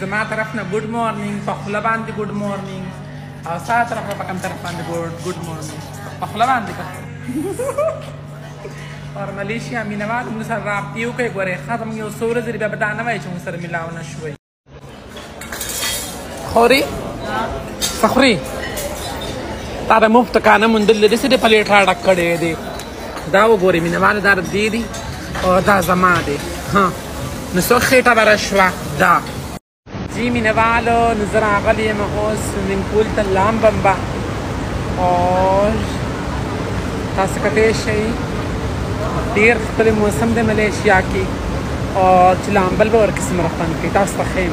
زما طرف نه ګډ مورنینګ په خوله باندې ګډ مورنینګ او ستا طرف نه په کوم طرف باندې ګډ مورنینګ په خوله باندې که اور ملیشیا مینوال موږ سره رابطې وکړئ ګورئ ښه زموږ یو څو ورځې بیا به دا نه وایي چې موږ سره ملاو نه شوئ خوري فخري تا د مفت کانه موندل دي چې د پلیټ را ډک کړی دی دا وګورئ مینوالو دا د دې دي او دا زما دی ها نو څو خېټه به راشوه دا جی مینوالو نو زه راغلی یم اوس سویمینګ پول ته لامبم به او تاسو کتلی شئ ډېر ښکلی موسم دی ملیشیا کې او چې لامبل به ورکې څومره خوند کوي تاسو ته ښیم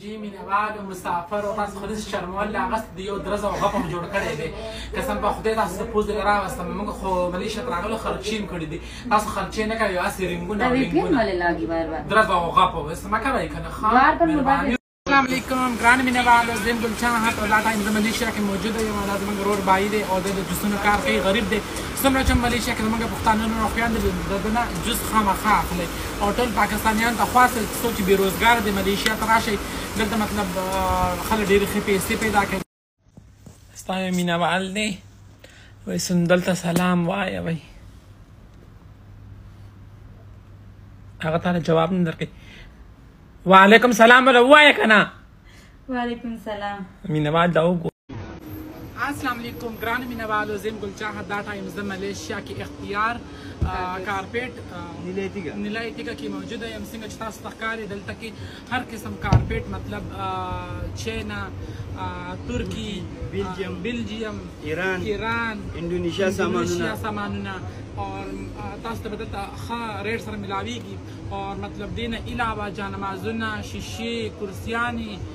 جی مینوالو مسافرو تاسو خو داسې شرمول هغسې د یو درز او غپ هم جوړ کړی دی قسم په خدای تاسو ته پوزې له راوستم موږ خو ملیشه ته راغلو خرچې هم کړي دي تاسو خرچې نه کوئ هسې رنګونه او رنګونه درز او غپ اوس ما کوئ که نه ښه السلام علیکم ګران مینوالو زم ګلچان هټ ولاټا اند ملیشیا کې موجود یم دا زموږ رور بای دی او د جسونو کار کوي غریب دی څومره چه ملیشیا کې زمونږ پښتانه نور خویاند دي نو ددنه جز خامخا اخلئ او ټول پاکستانیان ته خواست دی څوک چې بیروزګار دی ملیشیا ته راشئ دلته مطلب خلک ډیرې ښې پیسې پیدا کوي. ستا یو مینوال دی وای سم دلته سلام وای وای هغه تعالی جواب نه درکې وعلیکم سلام ولا وای کنه وعلیکم سلام مینوال دا السلام علیکم ګران مینوالو زم ګل چاهت دا ټایم زم ملیشیا کې اختیار کارپیټ نیلایتیګه نیلایتیګه کې موجوده یم څنګه چې تاسو ته ښکاري دلته کې هر قسم کارپیټ مطلب چینا ترکی بلجیم بلجیم ایران ایران انډونیشیا سامانونه سامانونه اور تاسو ته بدلته ښه ریټ سره ملاویږي اور مطلب دینه علاوه جانمازونه شیشې کرسیانی